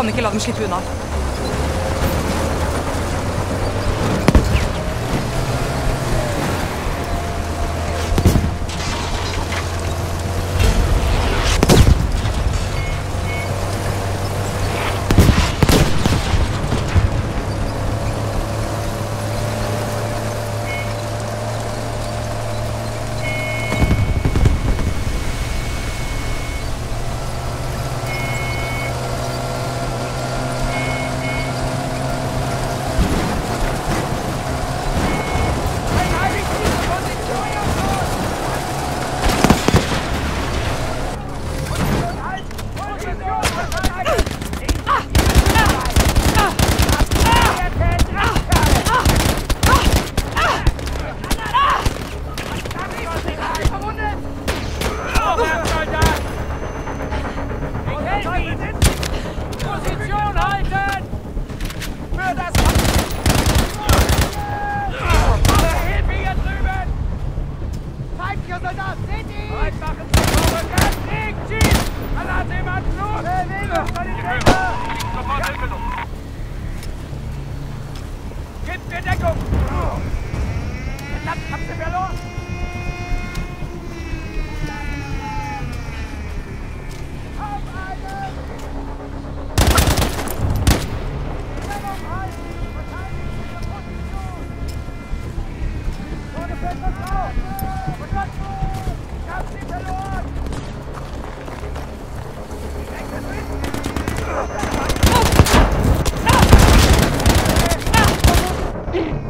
kan ikke la dem slippe unna. Okay.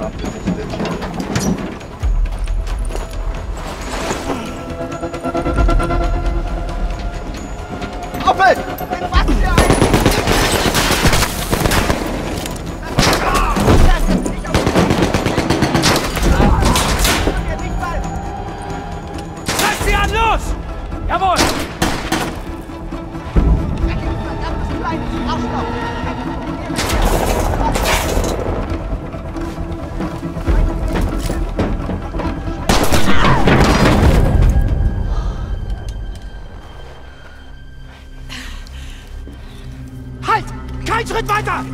up. Schritt weiter!